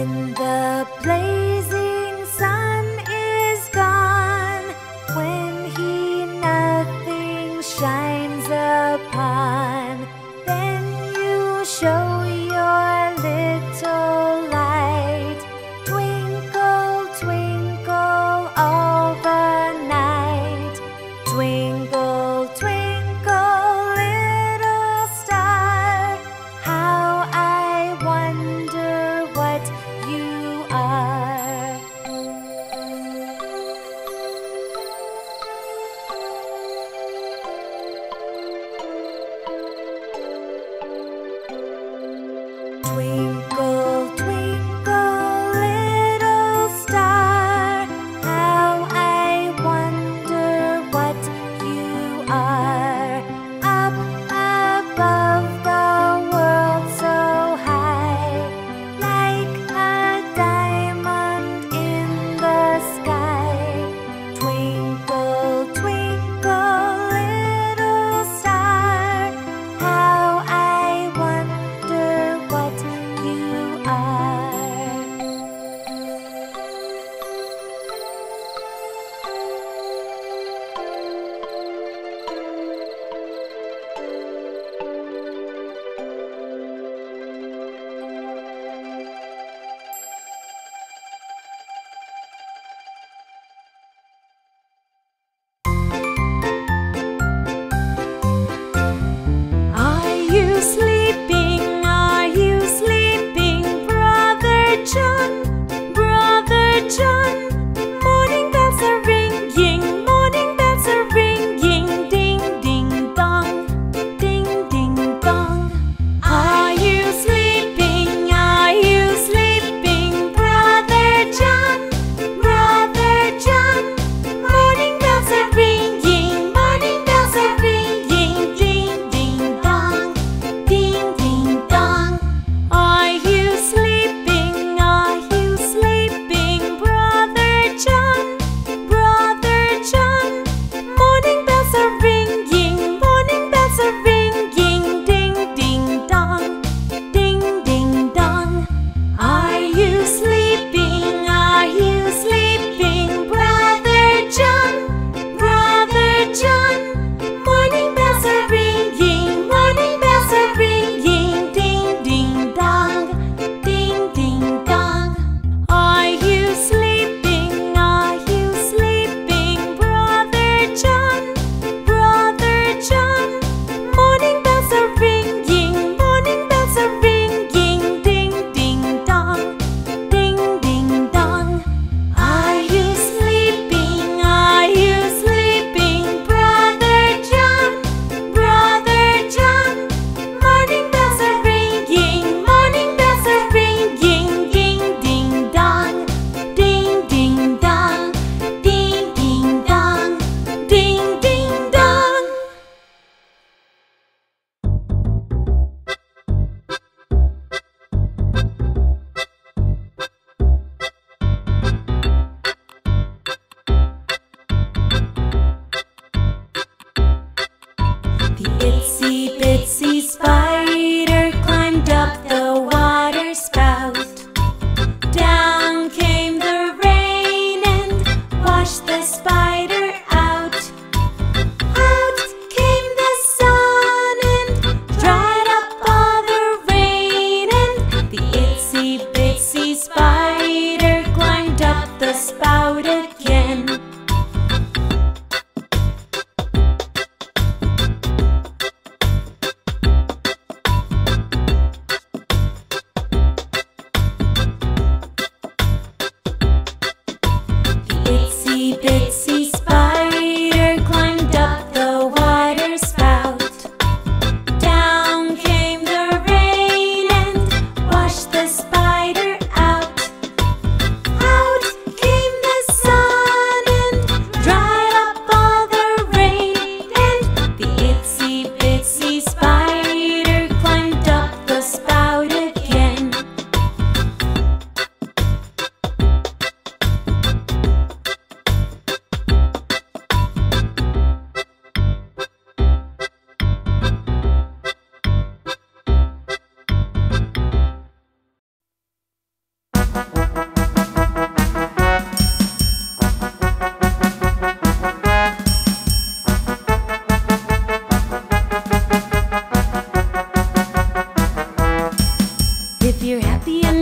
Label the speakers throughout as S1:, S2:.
S1: When the blazing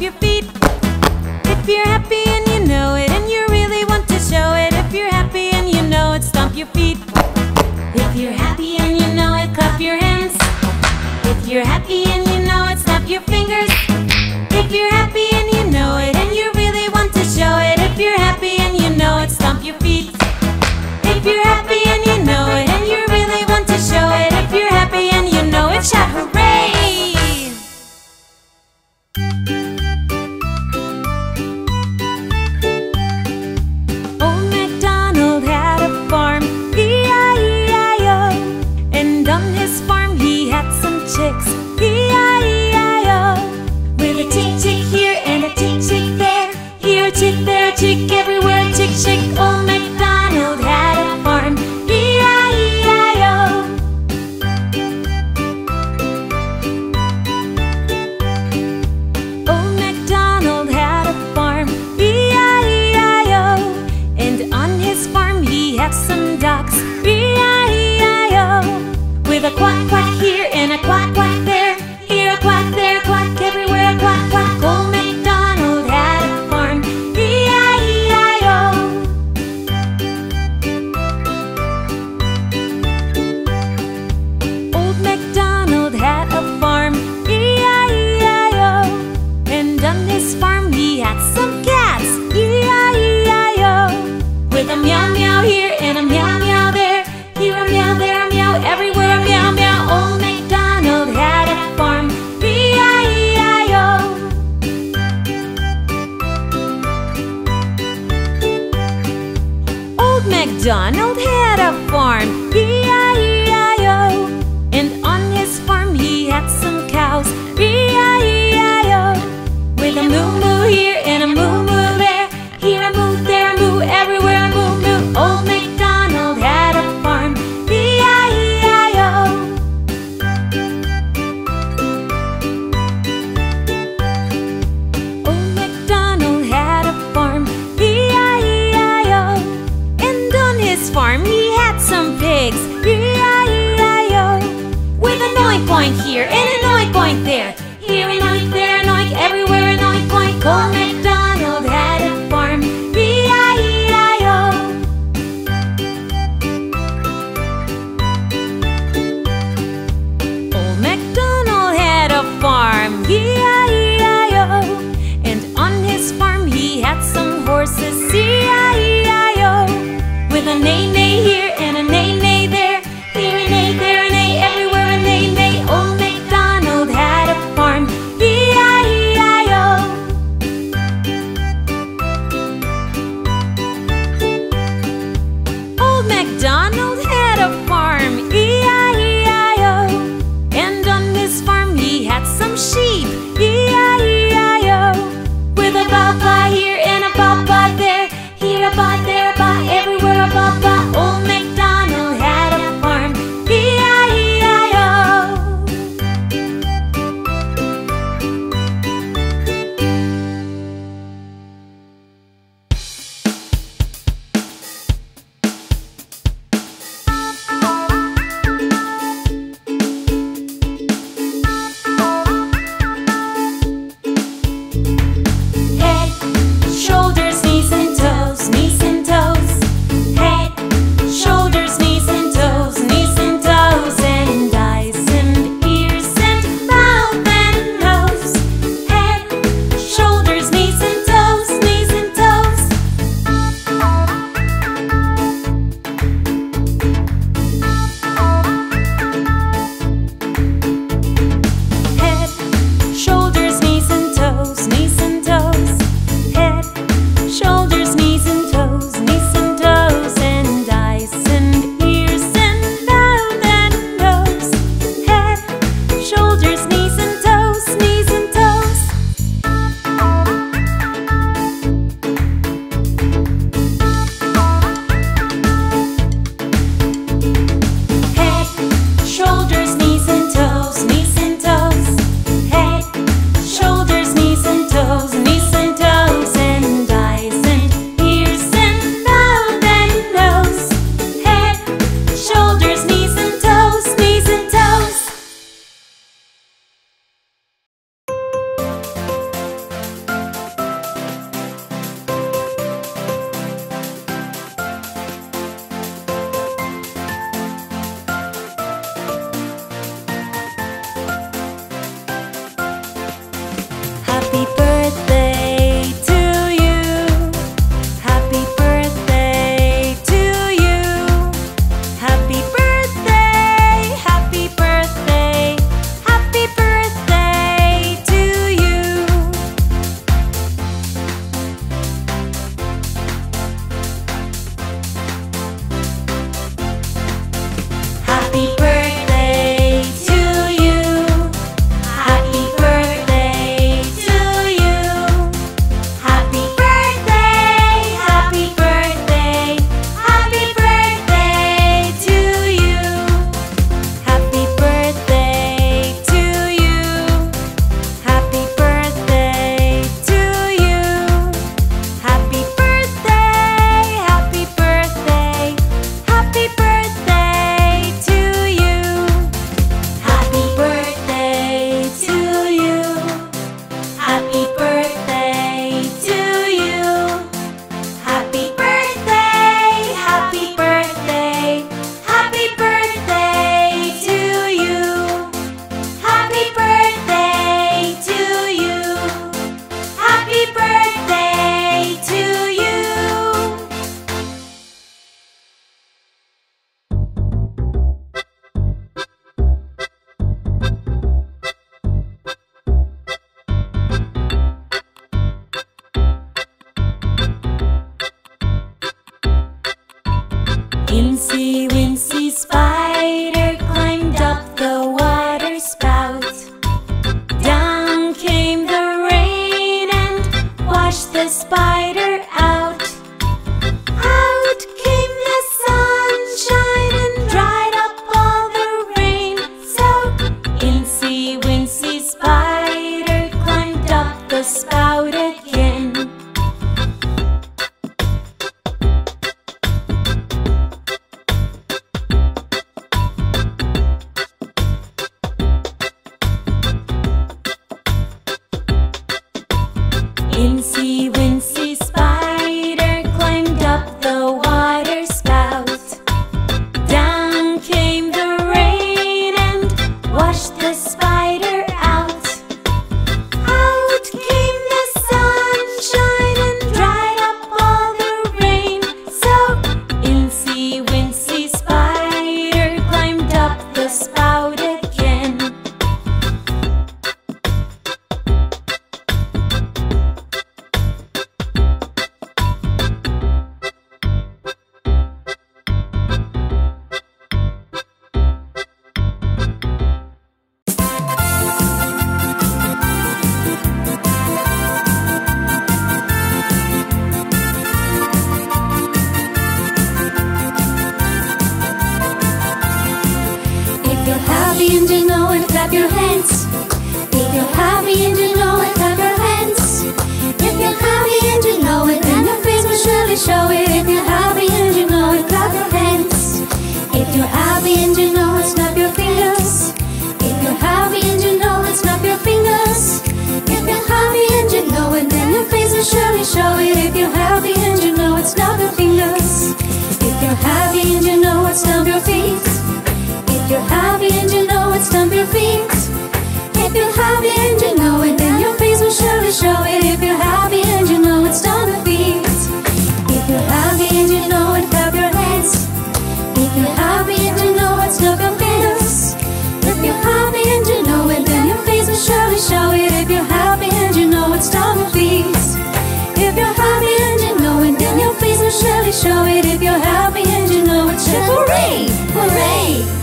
S1: your feet. meow here and a meow meow there. Here a meow, there a meow, everywhere a meow meow. Old MacDonald had a farm, E-I-E-I-O. Old MacDonald. Incy
S2: happy and you know it, clap your hands. If you're happy and you know it, clap your hands. If you're happy and you know it, then your face will surely show it. If you're happy and you know it, clap your hands. If you're happy and you know it, snap your fingers. If you're happy and you know it, snap your fingers. If you're happy and you know it, then your face will surely show it. If you're happy and you know it, snap your fingers. If you're happy and you know it, stamp your feet. If you're happy and you know show it. If you're happy and you know it, shout hooray, hooray.